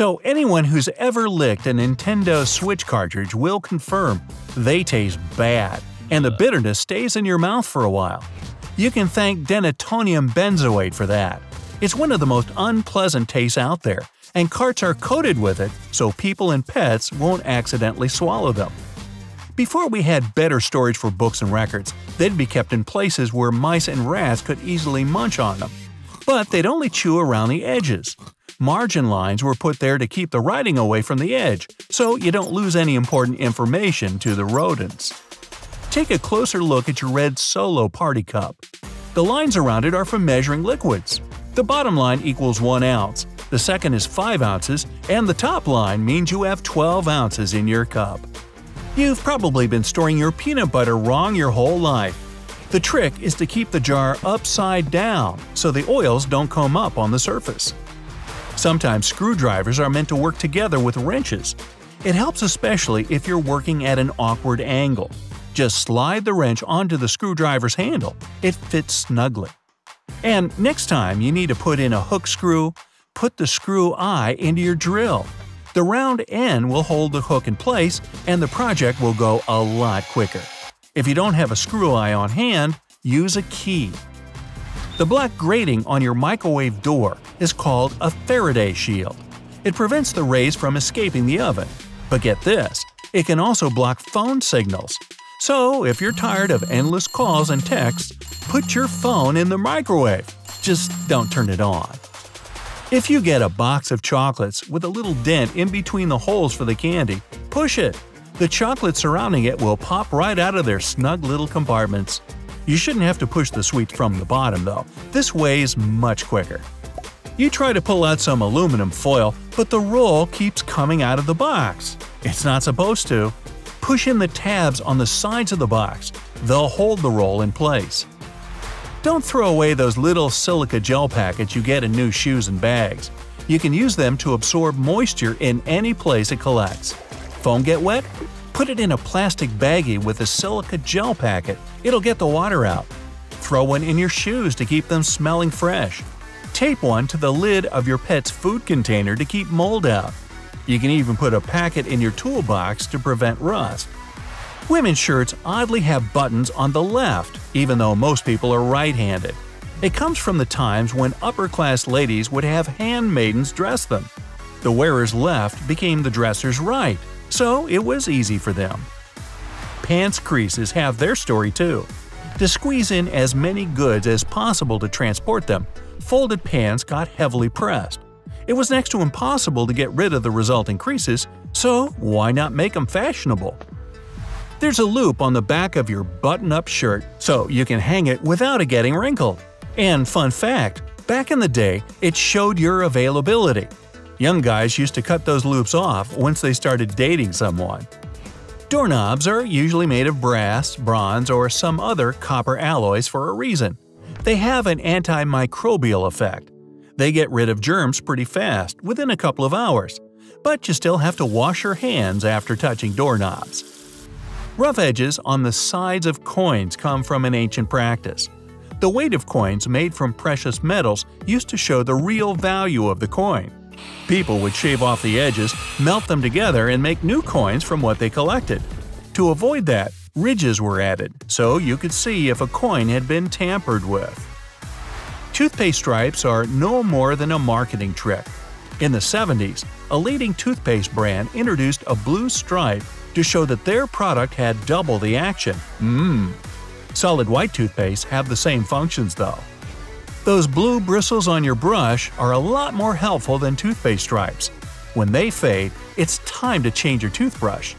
So anyone who's ever licked a Nintendo Switch cartridge will confirm they taste bad, and the bitterness stays in your mouth for a while. You can thank denatonium benzoate for that. It's one of the most unpleasant tastes out there, and carts are coated with it so people and pets won't accidentally swallow them. Before we had better storage for books and records, they'd be kept in places where mice and rats could easily munch on them. But they'd only chew around the edges. Margin lines were put there to keep the writing away from the edge, so you don't lose any important information to the rodents. Take a closer look at your red Solo Party Cup. The lines around it are for measuring liquids. The bottom line equals 1 ounce, the second is 5 ounces, and the top line means you have 12 ounces in your cup. You've probably been storing your peanut butter wrong your whole life. The trick is to keep the jar upside down so the oils don't come up on the surface. Sometimes screwdrivers are meant to work together with wrenches. It helps especially if you're working at an awkward angle. Just slide the wrench onto the screwdriver's handle. It fits snugly. And next time you need to put in a hook screw, put the screw eye into your drill. The round end will hold the hook in place and the project will go a lot quicker. If you don't have a screw eye on hand, use a key. The black grating on your microwave door is called a Faraday shield. It prevents the rays from escaping the oven. But get this, it can also block phone signals. So if you're tired of endless calls and texts, put your phone in the microwave. Just don't turn it on. If you get a box of chocolates with a little dent in between the holes for the candy, push it. The chocolate surrounding it will pop right out of their snug little compartments. You shouldn't have to push the sweets from the bottom, though. This way is much quicker. You try to pull out some aluminum foil, but the roll keeps coming out of the box. It's not supposed to. Push in the tabs on the sides of the box. They'll hold the roll in place. Don't throw away those little silica gel packets you get in new shoes and bags. You can use them to absorb moisture in any place it collects. Foam get wet? Put it in a plastic baggie with a silica gel packet. It'll get the water out. Throw one in your shoes to keep them smelling fresh. Tape one to the lid of your pet's food container to keep mold out. You can even put a packet in your toolbox to prevent rust. Women's shirts oddly have buttons on the left, even though most people are right-handed. It comes from the times when upper-class ladies would have handmaidens dress them. The wearer's left became the dresser's right, so it was easy for them. Pants creases have their story too. To squeeze in as many goods as possible to transport them, folded pants got heavily pressed. It was next to impossible to get rid of the resulting creases, so why not make them fashionable? There's a loop on the back of your button-up shirt so you can hang it without it getting wrinkled. And fun fact, back in the day, it showed your availability. Young guys used to cut those loops off once they started dating someone. Doorknobs are usually made of brass, bronze, or some other copper alloys for a reason. They have an antimicrobial effect. They get rid of germs pretty fast, within a couple of hours. But you still have to wash your hands after touching doorknobs. Rough edges on the sides of coins come from an ancient practice. The weight of coins made from precious metals used to show the real value of the coin. People would shave off the edges, melt them together, and make new coins from what they collected. To avoid that, ridges were added, so you could see if a coin had been tampered with. Toothpaste stripes are no more than a marketing trick. In the 70s, a leading toothpaste brand introduced a blue stripe to show that their product had double the action. Mmm. Solid white toothpaste have the same functions though. Those blue bristles on your brush are a lot more helpful than toothpaste stripes. When they fade, it's time to change your toothbrush.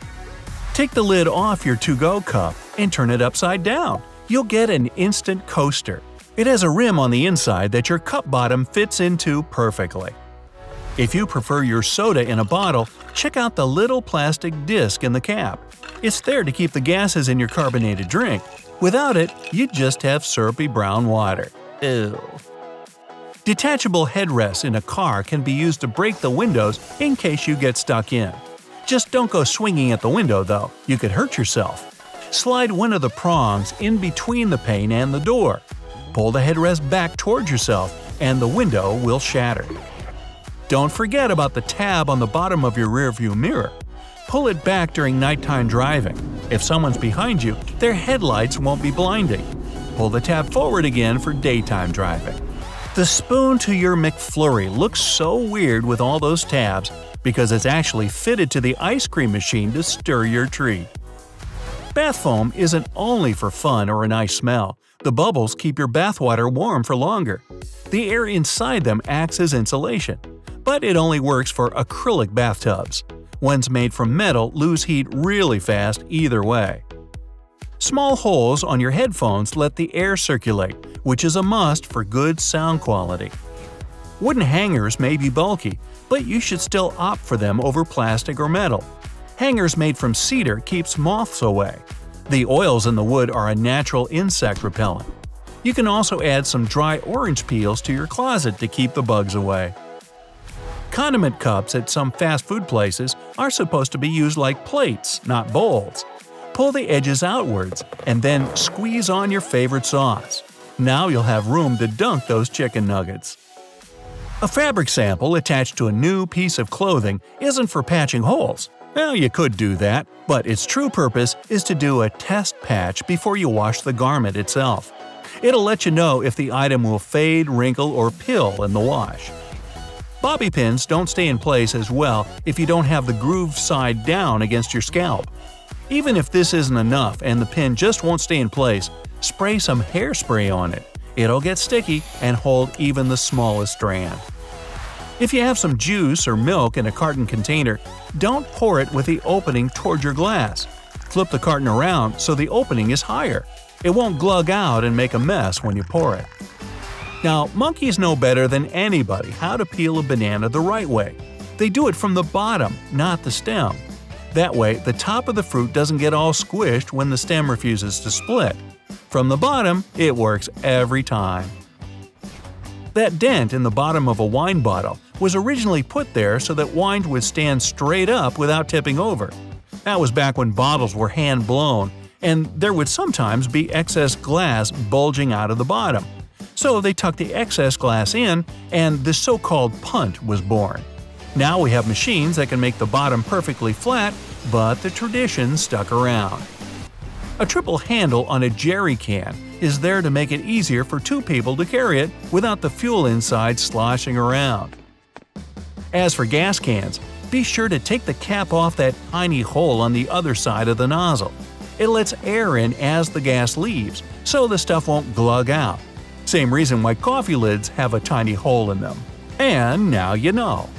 Take the lid off your to-go cup and turn it upside down. You'll get an instant coaster. It has a rim on the inside that your cup bottom fits into perfectly. If you prefer your soda in a bottle, check out the little plastic disc in the cap. It's there to keep the gases in your carbonated drink. Without it, you'd just have syrupy brown water. Ew. Detachable headrests in a car can be used to break the windows in case you get stuck in. Just don't go swinging at the window though, you could hurt yourself. Slide one of the prongs in between the pane and the door. Pull the headrest back towards yourself and the window will shatter. Don't forget about the tab on the bottom of your rearview mirror. Pull it back during nighttime driving. If someone's behind you, their headlights won't be blinding. Pull the tab forward again for daytime driving. The spoon to your McFlurry looks so weird with all those tabs because it's actually fitted to the ice cream machine to stir your treat. Bath foam isn't only for fun or a nice smell. The bubbles keep your bathwater warm for longer. The air inside them acts as insulation. But it only works for acrylic bathtubs. Ones made from metal lose heat really fast either way. Small holes on your headphones let the air circulate, which is a must for good sound quality. Wooden hangers may be bulky, but you should still opt for them over plastic or metal. Hangers made from cedar keeps moths away. The oils in the wood are a natural insect repellent. You can also add some dry orange peels to your closet to keep the bugs away. Condiment cups at some fast food places are supposed to be used like plates, not bowls. Pull the edges outwards, and then squeeze on your favorite sauce. Now you'll have room to dunk those chicken nuggets. A fabric sample attached to a new piece of clothing isn't for patching holes. Well, you could do that, but its true purpose is to do a test patch before you wash the garment itself. It'll let you know if the item will fade, wrinkle, or pill in the wash. Bobby pins don't stay in place as well if you don't have the groove side down against your scalp. Even if this isn't enough and the pin just won't stay in place, spray some hairspray on it. It'll get sticky and hold even the smallest strand. If you have some juice or milk in a carton container, don't pour it with the opening toward your glass. Flip the carton around so the opening is higher. It won't glug out and make a mess when you pour it. Now, monkeys know better than anybody how to peel a banana the right way. They do it from the bottom, not the stem. That way, the top of the fruit doesn't get all squished when the stem refuses to split. From the bottom, it works every time. That dent in the bottom of a wine bottle was originally put there so that wine would stand straight up without tipping over. That was back when bottles were hand blown, and there would sometimes be excess glass bulging out of the bottom. So they tucked the excess glass in, and the so called punt was born. Now we have machines that can make the bottom perfectly flat, but the tradition stuck around. A triple handle on a jerry can is there to make it easier for two people to carry it without the fuel inside sloshing around. As for gas cans, be sure to take the cap off that tiny hole on the other side of the nozzle. It lets air in as the gas leaves, so the stuff won't glug out. Same reason why coffee lids have a tiny hole in them. And now you know.